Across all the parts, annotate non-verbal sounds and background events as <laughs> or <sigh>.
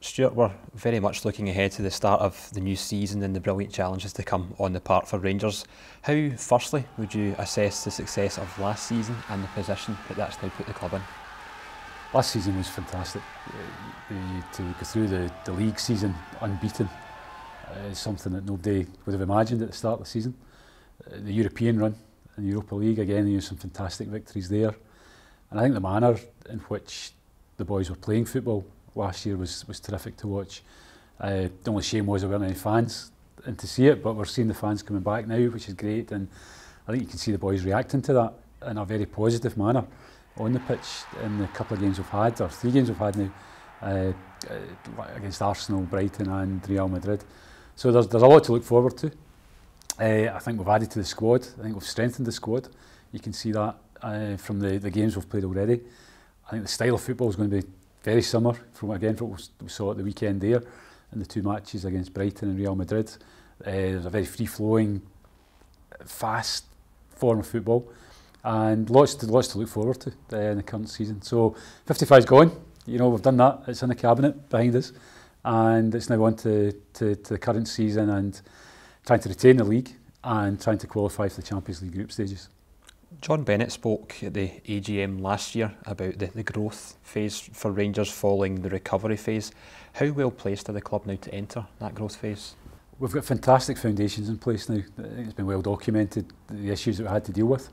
Stewart, we're very much looking ahead to the start of the new season and the brilliant challenges to come on the park for Rangers. How, firstly, would you assess the success of last season and the position that that's now put the club in? Last season was fantastic. Uh, to go through the, the league season unbeaten uh, is something that nobody would have imagined at the start of the season. Uh, the European run in the Europa League, again, there some fantastic victories there. And I think the manner in which the boys were playing football last year was was terrific to watch. Uh, the only shame was there weren't any fans in to see it, but we're seeing the fans coming back now, which is great. And I think you can see the boys reacting to that in a very positive manner on the pitch in the couple of games we've had, or three games we've had now, uh, uh, against Arsenal, Brighton and Real Madrid. So there's, there's a lot to look forward to. Uh, I think we've added to the squad. I think we've strengthened the squad. You can see that uh, from the, the games we've played already. I think the style of football is going to be very similar from again from what we saw at the weekend there in the two matches against Brighton and Real Madrid. Uh, there's a very free-flowing, fast form of football, and lots to lots to look forward to uh, in the current season. So 55's gone. You know we've done that. It's in the cabinet behind us, and it's now on to, to, to the current season and trying to retain the league and trying to qualify for the Champions League group stages. John Bennett spoke at the AGM last year about the, the growth phase for Rangers following the recovery phase. How well placed are the club now to enter that growth phase? We've got fantastic foundations in place now. It's been well documented, the issues that we had to deal with.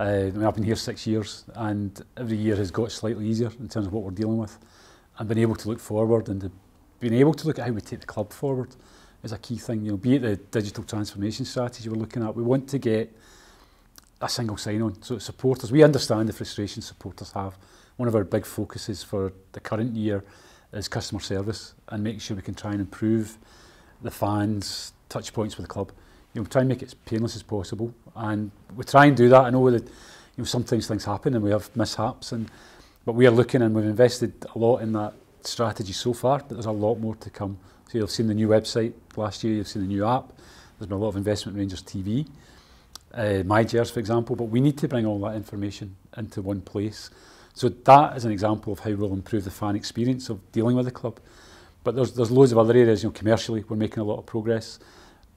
Uh, I've been here six years and every year has got slightly easier in terms of what we're dealing with. And being able to look forward and being able to look at how we take the club forward is a key thing. You know, be it the digital transformation strategy we're looking at, we want to get a single sign-on. So supporters, we understand the frustration supporters have. One of our big focuses for the current year is customer service and make sure we can try and improve the fans' touch points with the club. You know, try and make it as painless as possible, and we try and do that. I know that you know sometimes things happen and we have mishaps, and but we are looking and we've invested a lot in that strategy so far. But there's a lot more to come. So you've seen the new website last year, you've seen the new app. There's been a lot of investment in Rangers TV uh, MyGers, for example, but we need to bring all that information into one place. So that is an example of how we'll improve the fan experience of dealing with the club. But there's, there's loads of other areas, you know, commercially we're making a lot of progress.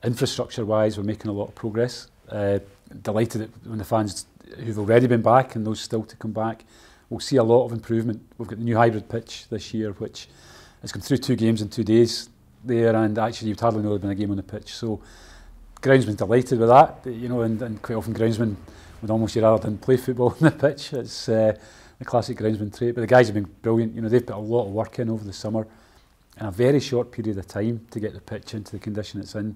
Infrastructure-wise, we're making a lot of progress. Uh, delighted that when the fans who've already been back and those still to come back, we'll see a lot of improvement. We've got the new hybrid pitch this year, which has come through two games in two days there, and actually you'd hardly know there'd been a game on the pitch. So groundsman delighted with that, you know, and, and quite often groundsmen would almost rather than play football <laughs> on the pitch. It's uh, the classic groundsman trait. But the guys have been brilliant. You know, they've put a lot of work in over the summer in a very short period of time to get the pitch into the condition it's in.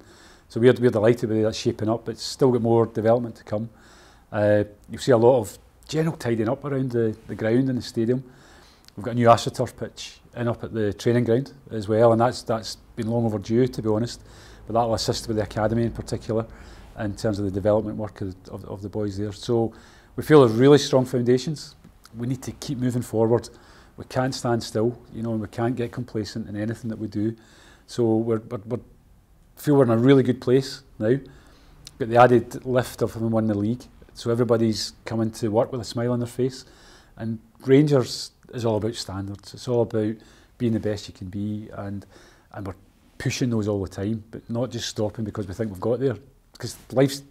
So we're, we're delighted with that shaping up. It's still got more development to come. Uh, you'll see a lot of general tidying up around the, the ground and the stadium. We've got a new AstroTurf pitch in up at the training ground as well, and that's that's been long overdue, to be honest. But that'll assist with the academy in particular in terms of the development work of, of, of the boys there. So we feel there's really strong foundations. We need to keep moving forward. We can't stand still, you know, and we can't get complacent in anything that we do. So we're, we're, we're feel we're in a really good place now. Got the added lift of having won the league, so everybody's coming to work with a smile on their face. And Rangers is all about standards. It's all about being the best you can be, and and we're pushing those all the time, but not just stopping because we think we've got there. Because life's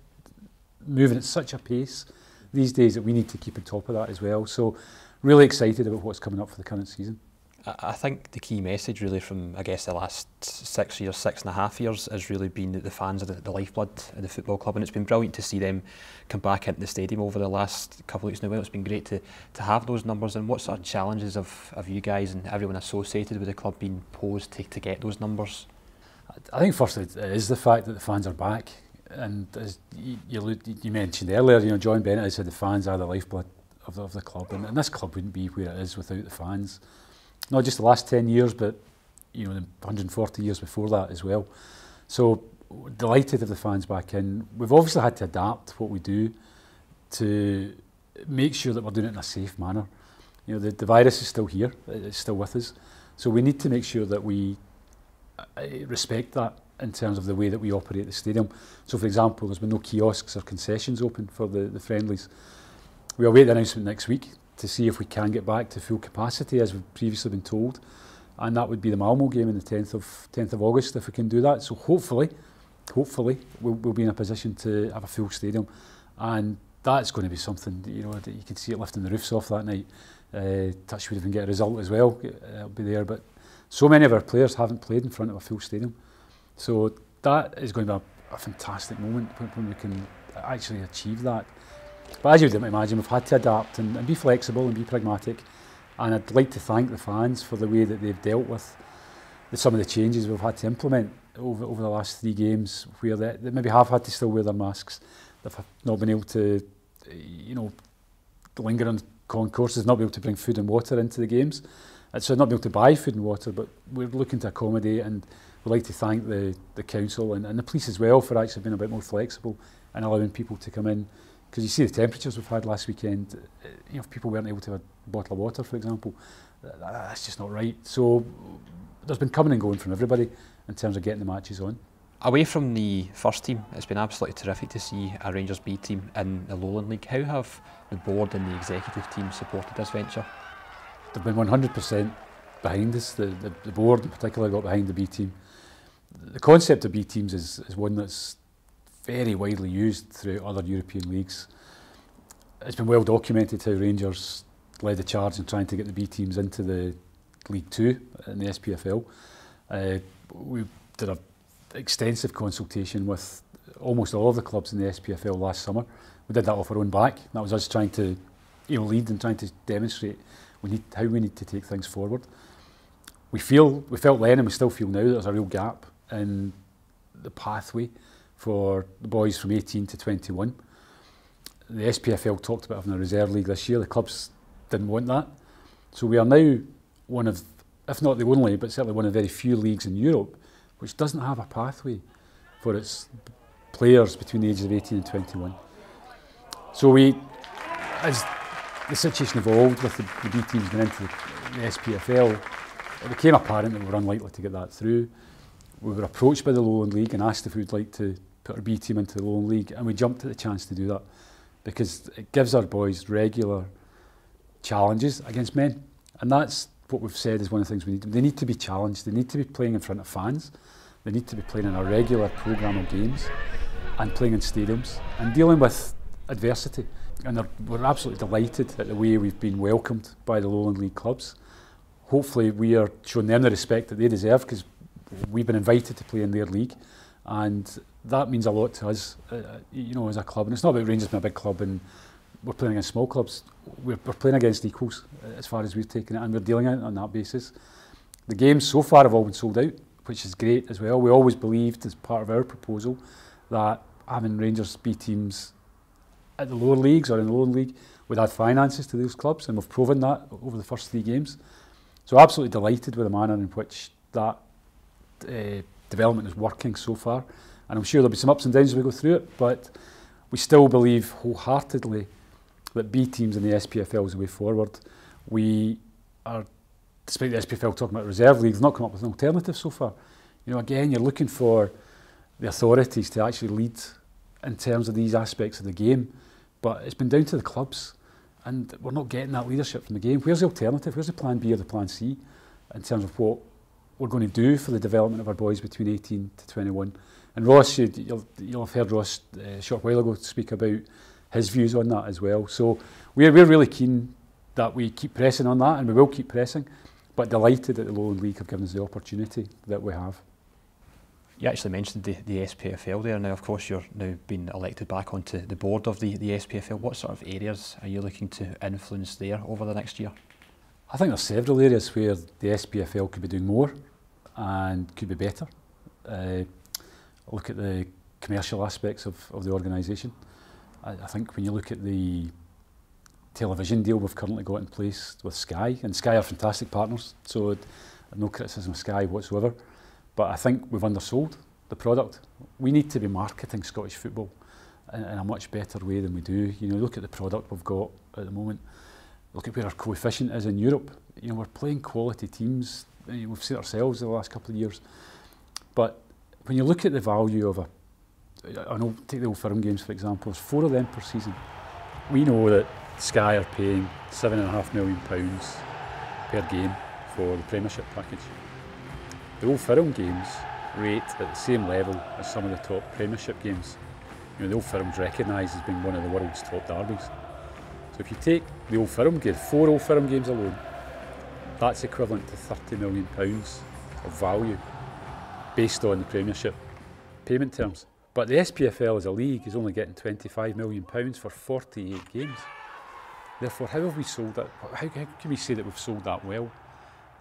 moving at such a pace these days that we need to keep on top of that as well. So really excited about what's coming up for the current season. I think the key message really from I guess the last six years, six and a half years has really been that the fans are the, the lifeblood of the football club and it's been brilliant to see them come back into the stadium over the last couple of weeks now. Well, it's been great to, to have those numbers and what sort of challenges have, of you guys and everyone associated with the club been posed to, to get those numbers? I think firstly it is the fact that the fans are back, and as you, you, you mentioned earlier, you know John Bennett said the fans are the lifeblood of the, of the club, and, and this club wouldn't be where it is without the fans. Not just the last 10 years, but you know the 140 years before that as well. So delighted of the fans back in. We've obviously had to adapt what we do to make sure that we're doing it in a safe manner. You know the, the virus is still here, it's still with us, so we need to make sure that we I respect that in terms of the way that we operate the stadium. So, for example, there's been no kiosks or concessions open for the, the friendlies. We await the announcement next week to see if we can get back to full capacity, as we've previously been told. And that would be the Malmo game on the 10th of, 10th of August, if we can do that. So hopefully, hopefully, we'll, we'll be in a position to have a full stadium. And that's going to be something, you know, that you can see it lifting the roofs off that night. Uh, touch would even we get a result as well, uh, it'll be there. But so many of our players haven't played in front of a full stadium, so that is going to be a, a fantastic moment when, when we can actually achieve that. But as you'd imagine, we've had to adapt and, and be flexible and be pragmatic. And I'd like to thank the fans for the way that they've dealt with the, some of the changes we've had to implement over, over the last three games, where they, they maybe have had to still wear their masks. They've not been able to, you know, linger on concourses, not be able to bring food and water into the games. And so not able to buy food and water, but we're looking to accommodate and we'd like to thank the, the council and, and the police as well for actually being a bit more flexible and allowing people to come in because you see the temperatures we've had last weekend, uh, you know, if people weren't able to have a bottle of water, for example, that's just not right. So there's been coming and going from everybody in terms of getting the matches on. Away from the first team, it's been absolutely terrific to see a Rangers B team in the Lowland League. How have the board and the executive team supported this venture? They've been 100% behind us. The, the, the board in particular got behind the B team. The concept of B teams is, is one that's very widely used throughout other European leagues. It's been well documented how Rangers led the charge in trying to get the B teams into the League Two in the SPFL. Uh, we did an extensive consultation with almost all of the clubs in the SPFL last summer. We did that off our own back. That was us trying to, you know, lead and trying to demonstrate we need how we need to take things forward. We feel we felt then and we still feel now that there's a real gap in the pathway for the boys from 18 to 21. The SPFL talked about having a reserve league this year. The clubs didn't want that. So we are now one of, if not the only, but certainly one of very few leagues in Europe which doesn't have a pathway for its players between the ages of 18 and 21. So we, as the situation evolved with the, the B teams going into the, the SPFL, it became apparent that we were unlikely to get that through. We were approached by the Lowland League and asked if we'd like to put our B team into the Lowland League, and we jumped at the chance to do that because it gives our boys regular challenges against men. And that's what we've said is one of the things we need. They need to be challenged, they need to be playing in front of fans, they need to be playing in a regular programme of games and playing in stadiums and dealing with adversity. And we're absolutely delighted at the way we've been welcomed by the Lowland League clubs. Hopefully, we are showing them the respect that they deserve because we've been invited to play in their league and that means a lot to us, uh, you know, as a club. And it's not about Rangers being a big club and we're playing against small clubs. We're, we're playing against equals uh, as far as we've taken it, and we're dealing it on that basis. The games so far have all been sold out, which is great as well. We always believed, as part of our proposal, that having Rangers B teams at the lower leagues or in the lower league would add finances to those clubs, and we've proven that over the first three games. So absolutely delighted with the manner in which that uh, development is working so far. And I'm sure there'll be some ups and downs as we go through it, but we still believe wholeheartedly that B teams in the SPFL is the way forward. We are, despite the SPFL talking about reserve leagues, not come up with an alternative so far. You know, again, you're looking for the authorities to actually lead in terms of these aspects of the game, But it's been down to the clubs, and we're not getting that leadership from the game. Where's the alternative? Where's the plan B or the plan C in terms of what we're going to do for the development of our boys between 18 to 21? And Ross, you, you'll, you'll have heard Ross uh, a short while ago speak about his views on that as well. So we're, we're really keen that we keep pressing on that, and we will keep pressing. But delighted that the Lowland League have given us the opportunity that we have. You actually mentioned the, the SPFL there. Now, of course, you're now being elected back onto the board of the, the SPFL. What sort of areas are you looking to influence there over the next year? I think there's several areas where the SPFL could be doing more and could be better. Uh, look at the commercial aspects of, of the organisation. I, I think when you look at the television deal we've currently got in place with Sky, and Sky are fantastic partners, so no criticism of Sky whatsoever, but I think we've undersold the product. We need to be marketing Scottish football in, in a much better way than we do. You know, look at the product we've got at the moment. Look at where our coefficient is in Europe. You know, we're playing quality teams we've seen ourselves in the last couple of years. But when you look at the value of a, I know, take the old firm games for example, there's four of them per season. We know that Sky are paying seven and a half million pounds per game for the Premiership package. The Old Firm games rate at the same level as some of the top Premiership games. You know, the Old Firm's recognised as being one of the world's top derbies. So if you take the Old Firm game, four Old Firm games alone, that's equivalent to £30 million of value based on the Premiership payment terms. But the SPFL as a league is only getting £25 million for 48 games. Therefore, how have we sold that? How, how can we say that we've sold that well?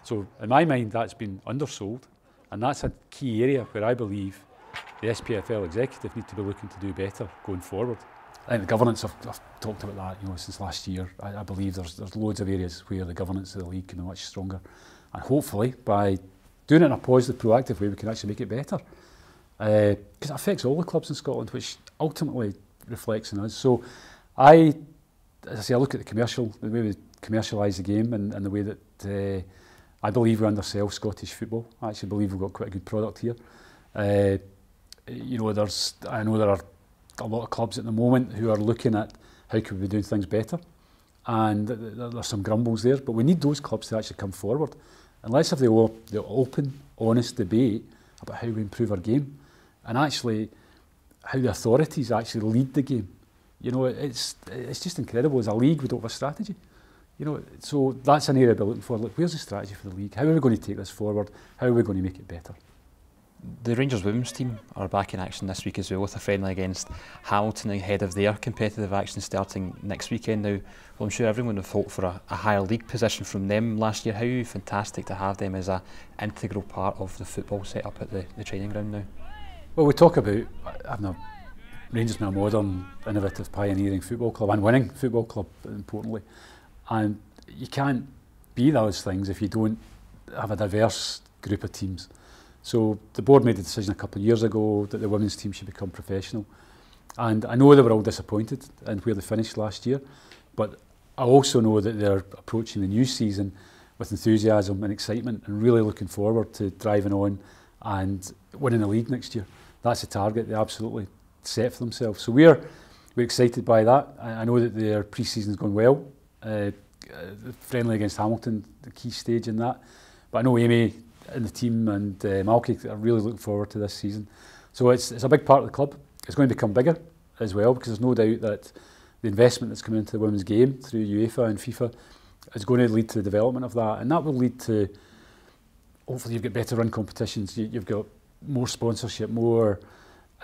So, in my mind, that's been undersold, and that's a key area where I believe the SPFL executive need to be looking to do better going forward. I think the governance, I've, I've talked about that you know, since last year. I, I believe there's, there's loads of areas where the governance of the league can be much stronger. And hopefully, by doing it in a positive, proactive way, we can actually make it better. Because uh, it affects all the clubs in Scotland, which ultimately reflects on us. So I, as I say, I look at the commercial, the way we commercialise the game and, and the way that uh, I believe we undersell Scottish football. I actually believe we've got quite a good product here. Uh, you know, there's, I know there are a lot of clubs at the moment who are looking at how can we do things better. And there's some grumbles there, but we need those clubs to actually come forward. And let's have the, the open, honest debate about how we improve our game and actually how the authorities actually lead the game. You know, it's, it's just incredible. As a league, we don't have a strategy. You know, so that's an area we're looking for. Look, where's the strategy for the league? How are we going to take this forward? How are we going to make it better? The Rangers women's team are back in action this week as well with a friendly against Hamilton ahead of their competitive action starting next weekend. Now, well, I'm sure everyone would have hoped for a, a higher league position from them last year. How fantastic to have them as an integral part of the football setup at the, the training ground now. Well, we talk about uh, having a Rangers being a modern, innovative, pioneering football club and winning football club, importantly. And you can't be those things if you don't have a diverse group of teams. So the board made a decision a couple of years ago that the women's team should become professional. And I know they were all disappointed in where they finished last year, but I also know that they're approaching the new season with enthusiasm and excitement and really looking forward to driving on and winning the league next year. That's the target they absolutely set for themselves. So we're we're excited by that. I, I know that their pre-season's gone well uh, friendly against Hamilton, the key stage in that. But I know Amy and the team and uh, Malky are really looking forward to this season. So it's, it's a big part of the club. It's going to become bigger as well because there's no doubt that the investment that's coming into the women's game through UEFA and FIFA is going to lead to the development of that. And that will lead to, hopefully you've got better run competitions, you, you've got more sponsorship, more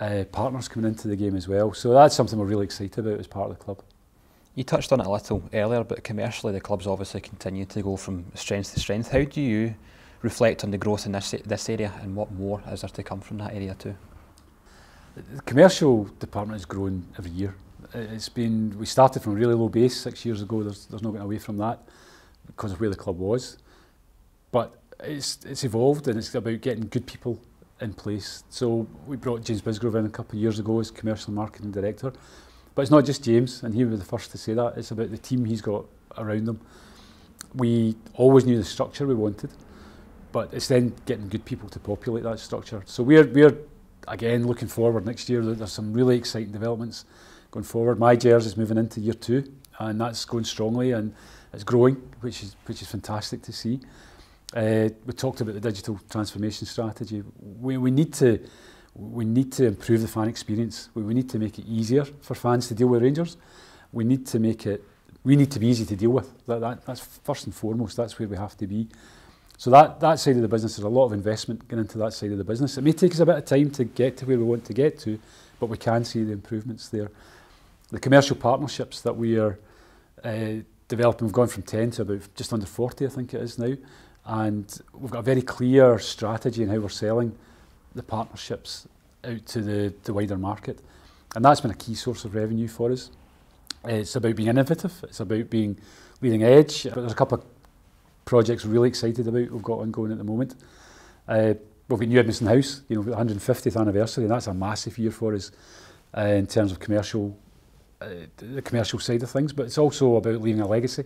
uh, partners coming into the game as well. So that's something we're really excited about as part of the club. You touched on it a little earlier, but commercially the club's obviously continue to go from strength to strength. How do you reflect on the growth in this, this area and what more is there to come from that area too? The commercial department has grown every year. It's been, we started from a really low base six years ago, there's, there's no getting away from that because of where the club was. But it's, it's evolved and it's about getting good people in place. So we brought James Bisgrove in a couple of years ago as commercial marketing director. But it's not just James, and he was the first to say that. It's about the team he's got around him. We always knew the structure we wanted, but it's then getting good people to populate that structure. So we're, we're again, looking forward next year. There's some really exciting developments going forward. My Jers is moving into year two, and that's going strongly, and it's growing, which is, which is fantastic to see. Uh, we talked about the digital transformation strategy. We, we need to we need to improve the fan experience. We, we need to make it easier for fans to deal with Rangers. We need to make it we need to be easy to deal with. That, that, that's first and foremost. That's where we have to be. So that, that side of the business, there's a lot of investment going into that side of the business. It may take us a bit of time to get to where we want to get to, but we can see the improvements there. The commercial partnerships that we are uh, developing, we've gone from 10 to about just under 40, I think it is now. And we've got a very clear strategy in how we're selling the partnerships out to the, the wider market. And that's been a key source of revenue for us. It's about being innovative, it's about being leading edge. But there's a couple of projects we're really excited about we've got ongoing at the moment. Uh, we've got New Edmiston House, you know, the 150th anniversary, and that's a massive year for us uh, in terms of commercial, uh, the commercial side of things, but it's also about leaving a legacy.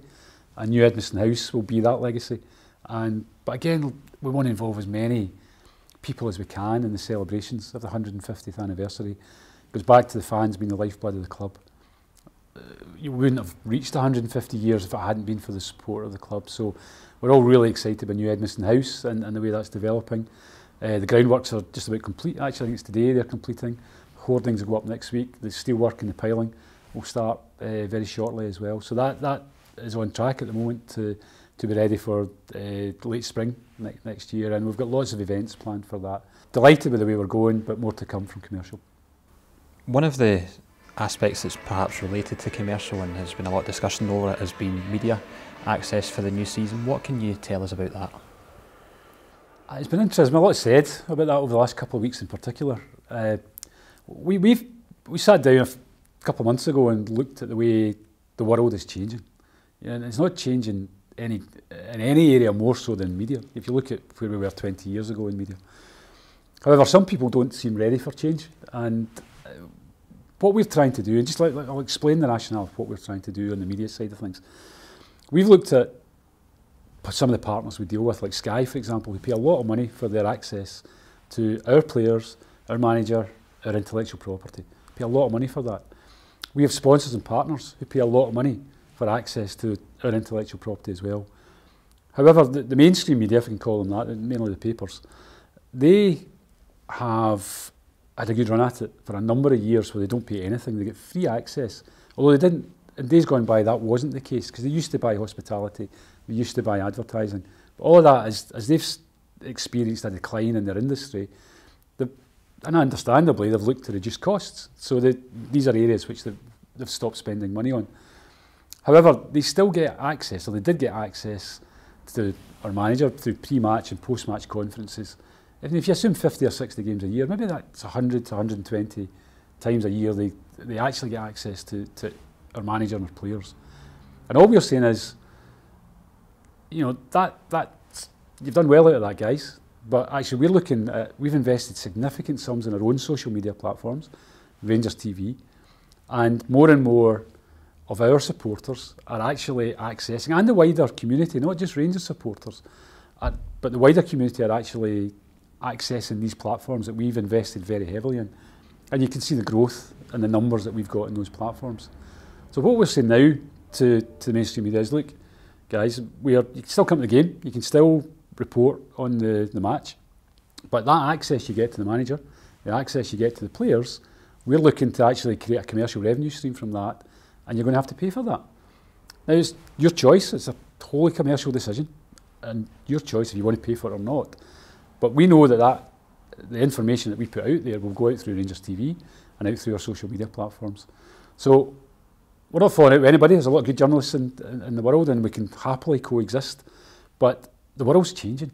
And New Edmiston House will be that legacy. And But again, we want to involve as many people as we can in the celebrations of the 150th anniversary. It goes back to the fans being the lifeblood of the club. you wouldn't have reached 150 years if it hadn't been for the support of the club. So we're all really excited about New Edmiston House and, and the way that's developing. Uh, the groundworks are just about complete. Actually, I think it's today they're completing. Hoardings will go up next week. The steelwork and the piling will start uh, very shortly as well. So that that is on track at the moment to to be ready for uh, late spring ne next year, and we've got lots of events planned for that. Delighted with the way we're going, but more to come from commercial. One of the aspects that's perhaps related to commercial and has been a lot of discussion over it has been media access for the new season. What can you tell us about that? Uh, it's been interesting. A lot said about that over the last couple of weeks in particular. Uh, we we've we sat down a couple of months ago and looked at the way the world is changing. And it's not changing any in any area more so than media. If you look at where we were 20 years ago in media. However, some people don't seem ready for change, and uh, what we're trying to do, and just like, like I'll explain the rationale of what we're trying to do on the media side of things. We've looked at some of the partners we deal with, like Sky, for example, who pay a lot of money for their access to our players, our manager, our intellectual property. Pay a lot of money for that. We have sponsors and partners who pay a lot of money for access to our intellectual property as well. However, the, the mainstream media, if we can call them that, mainly the papers, they have had a good run at it for a number of years where they don't pay anything. They get free access. Although they didn't, in days gone by, that wasn't the case because they used to buy hospitality, they used to buy advertising. But all of that, as, as they've experienced a decline in their industry, and understandably, they've looked to reduce costs. So they, these are areas which they've, they've stopped spending money on. However, they still get access, or they did get access to our manager through pre-match and post-match conferences. If you assume 50 or 60 games a year, maybe that's 100 to 120 times a year they, they actually get access to, to our manager and our players. And all we're saying is, you know, that, that you've done well out of that, guys. But actually, we're looking at, we've invested significant sums in our own social media platforms, Rangers TV, and more and more of our supporters are actually accessing, and the wider community, not just Rangers supporters, uh, but the wider community are actually accessing these platforms that we've invested very heavily in. And you can see the growth and the numbers that we've got in those platforms. So what we're saying now to, to the mainstream media is, look, guys, we are, you can still come to the game, you can still report on the, the match, but that access you get to the manager, the access you get to the players, we're looking to actually create a commercial revenue stream from that, and you're going to have to pay for that. Now, it's your choice, it's a totally commercial decision, and your choice if you want to pay for it or not. But we know that, that the information that we put out there will go out through Rangers TV and out through our social media platforms. So we're not falling out with anybody. There's a lot of good journalists in, in, in the world and we can happily coexist. But the world's changing.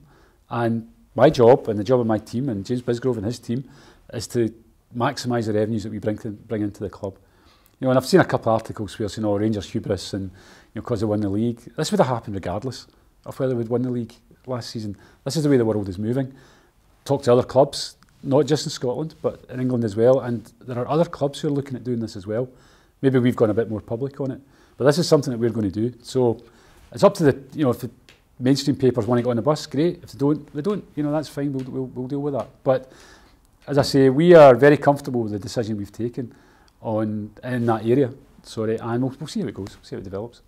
And my job and the job of my team and James Bisgrove and his team is to maximise the revenues that we bring, to, bring into the club. You know, and I've seen a couple of articles where, you know, Rangers hubris and, you know, because they won the league. This would have happened regardless of whether we'd won the league last season. This is the way the world is moving. Talk to other clubs, not just in Scotland, but in England as well. And there are other clubs who are looking at doing this as well. Maybe we've gone a bit more public on it, but this is something that we're going to do. So it's up to the, you know, if the mainstream papers want to get on the bus, great. If they don't, they don't. You know, that's fine. We'll, we'll, we'll deal with that. But as I say, we are very comfortable with the decision we've taken on in that area. Sorry, and we'll, we'll see how it goes. We'll see how it develops.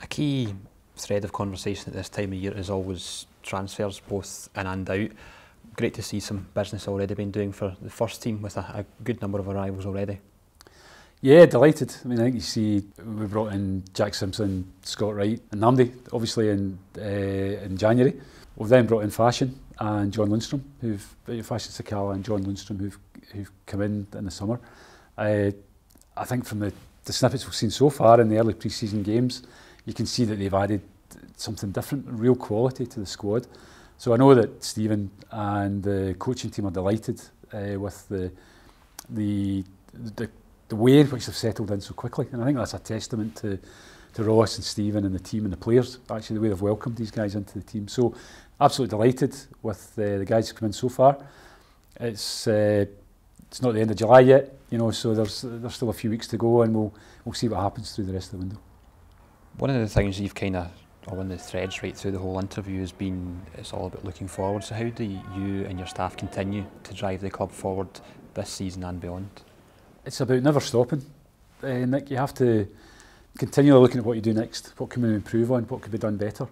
A key thread of conversation at this time of year is always transfers, both in and out. Great to see some business already been doing for the first team with a, a good number of arrivals already. Yeah, delighted. I mean, I think you see we brought in Jack Simpson, Scott Wright, and Nnamdi, obviously in uh, in January. We've then brought in Fashion and John Lundstram, who've Fashion Sakala and John Lundstram, who've who've come in in the summer. I, I think from the, the snippets we've seen so far in the early pre-season games, you can see that they've added something different, real quality to the squad. So I know that Stephen and the coaching team are delighted uh, with the, the the the way in which they've settled in so quickly, and I think that's a testament to to Ross and Stephen and the team and the players. Actually, the way they've welcomed these guys into the team. So absolutely delighted with uh, the guys who've come in so far. It's uh, it's not the end of July yet, you know, so there's there's still a few weeks to go, and we'll we'll see what happens through the rest of the window. One of the things you've kind of, or one of the threads right through the whole interview has been, it's all about looking forward. So how do you and your staff continue to drive the club forward this season and beyond? It's about never stopping. uh, Nick, you have to continually looking at what you do next. What can we improve on? What could be done better?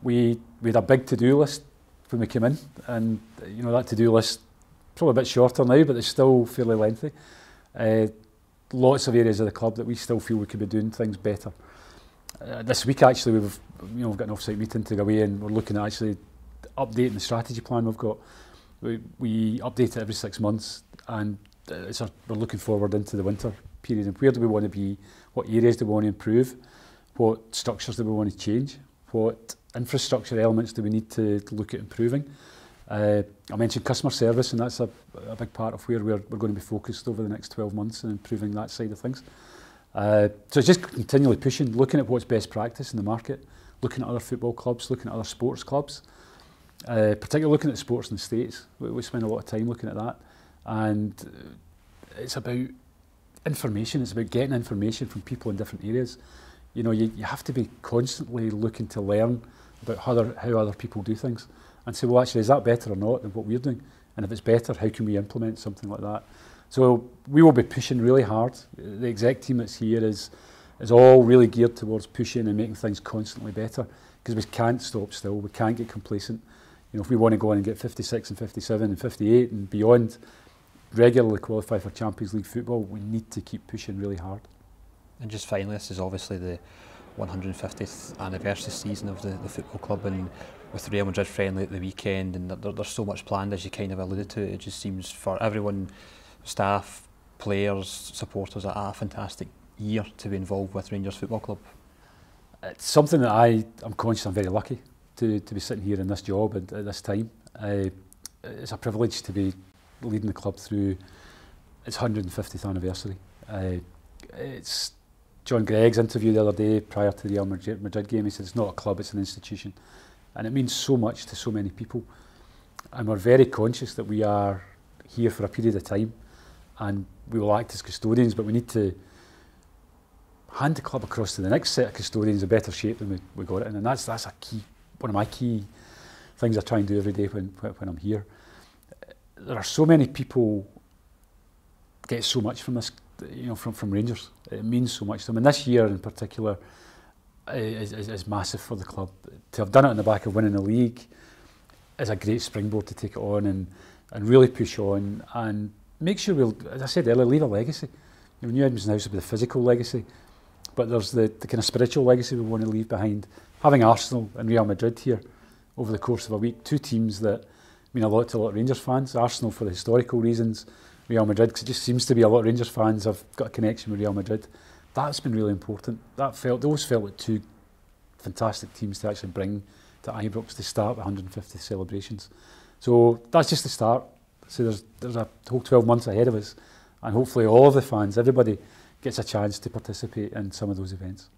We we had a big to-do list when we came in, and you know that to-do list probably a bit shorter now, but it's still fairly lengthy. Uh, lots of areas of the club that we still feel we could be doing things better. Uh, this week actually we've you know we've got an off-site meeting to go away and we're looking at actually updating the strategy plan we've got. We, we update it every six months and our, we're looking forward into the winter period and where do we want to be, what areas do we want to improve, what structures do we want to change, what infrastructure elements do we need to look at improving. Uh, I mentioned customer service, and that's a, a big part of where we're, we're going to be focused over the next 12 months and improving that side of things. Uh, so it's just continually pushing, looking at what's best practice in the market, looking at other football clubs, looking at other sports clubs, uh, particularly looking at sports in the States. We, we spend a lot of time looking at that. And it's about information, it's about getting information from people in different areas. You know, you, you have to be constantly looking to learn about how other, how other people do things. And say, well, actually, is that better or not than what we're doing? And if it's better, how can we implement something like that? So we will be pushing really hard. The exec team that's here is, is all really geared towards pushing and making things constantly better because we can't stop still. We can't get complacent. You know, if we want to go on and get 56 and 57 and 58 and beyond, regularly qualify for Champions League football, we need to keep pushing really hard. And just finally, this is obviously the 150th anniversary season of the, the football club and with Real Madrid friendly at the weekend, and there, there's so much planned as you kind of alluded to. It just seems for everyone, staff, players, supporters, a, a fantastic year to be involved with Rangers Football Club. It's something that I I'm conscious I'm very lucky to, to be sitting here in this job at, at this time. Uh, it's a privilege to be leading the club through its 150th anniversary. Uh, it's John Gregg's interview the other day prior to the Real Madrid game. He said it's not a club, it's an institution. And it means so much to so many people. And we're very conscious that we are here for a period of time and we will act as custodians, but we need to hand the club across to the next set of custodians in better shape than we, we got it in. And that's, that's a key, one of my key things I try and do every day when, when I'm here there are so many people get so much from this, you know, from, from Rangers. It means so much to them. And this year in particular is, is, is massive for the club. To have done it on the back of winning the league is a great springboard to take it on and, and really push on and make sure we'll, as I said earlier, leave a legacy. You know, New Edmiston House will be the physical legacy, but there's the, the kind of spiritual legacy we want to leave behind. Having Arsenal and Real Madrid here over the course of a week, two teams that mean a lot to a lot of Rangers fans. Arsenal for the historical reasons, Real Madrid because it just seems to be a lot of Rangers fans have got a connection with Real Madrid. That's been really important. That felt those felt like two fantastic teams to actually bring to Ibrox to start the 150 celebrations. So that's just the start. So there's there's a whole 12 months ahead of us, and hopefully all of the fans, everybody, gets a chance to participate in some of those events.